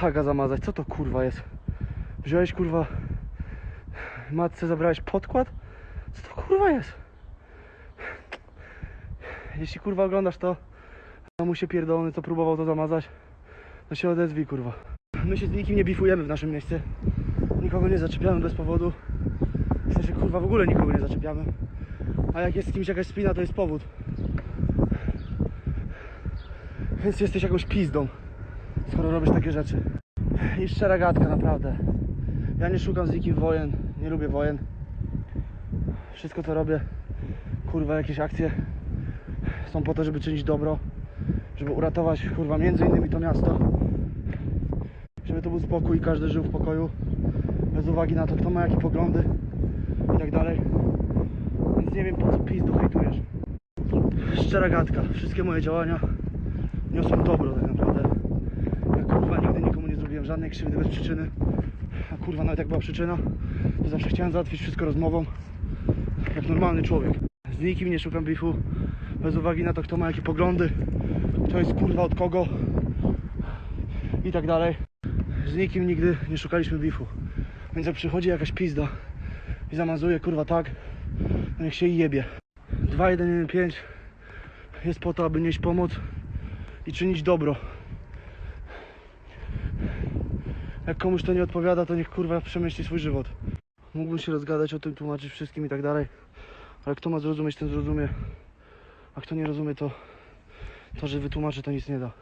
taga zamazać. Co to kurwa jest? Wziąłeś kurwa matce zabrałeś podkład? Co to kurwa jest? Jeśli kurwa oglądasz to, a mu się pierdolony, co próbował to zamazać, to się odezwij kurwa. My się z nikim nie bifujemy w naszym mieście. Nikogo nie zaczepiamy bez powodu. W sensie kurwa w ogóle nikogo nie zaczepiamy. A jak jest z kimś jakaś spina, to jest powód. Więc jesteś jakąś pizdą, skoro robisz takie rzeczy. I szczera gadka, naprawdę. Ja nie szukam z nikim wojen, nie lubię wojen. Wszystko co robię, kurwa, jakieś akcje są po to, żeby czynić dobro, żeby uratować, kurwa, między innymi to miasto. Żeby to był spokój i każdy żył w pokoju, bez uwagi na to, kto ma jakie poglądy i tak dalej. Więc nie wiem, po co pizdu hejtujesz. Szczera gadka, wszystkie moje działania niosą dobro tak naprawdę. Ja kurwa nigdy nikomu nie zrobiłem żadnej krzywdy bez przyczyny. A kurwa nawet jak była przyczyna, to zawsze chciałem załatwić wszystko rozmową. Jak normalny człowiek. Z nikim nie szukam bifu. Bez uwagi na to, kto ma jakie poglądy, kto jest kurwa od kogo i tak dalej. Z nikim nigdy nie szukaliśmy bifu. Więc jak przychodzi jakaś pizda i zamazuje kurwa tak, to niech się i jebie. 2115 jest po to, aby nieść pomoc i czynić dobro. Jak komuś to nie odpowiada, to niech kurwa przemyśli swój żywot. Mógłbym się rozgadać o tym, tłumaczyć wszystkim i tak dalej, ale kto ma zrozumieć, ten zrozumie. A kto nie rozumie, to to, że wytłumaczy, to nic nie da.